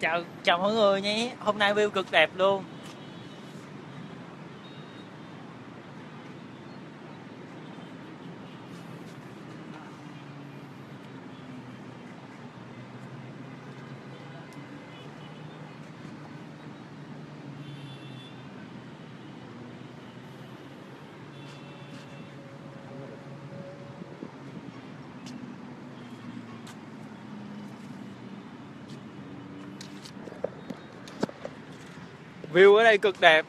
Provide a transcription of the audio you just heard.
Chào chào mọi người nhé hôm nay view cực đẹp luôn. View ở đây cực đẹp.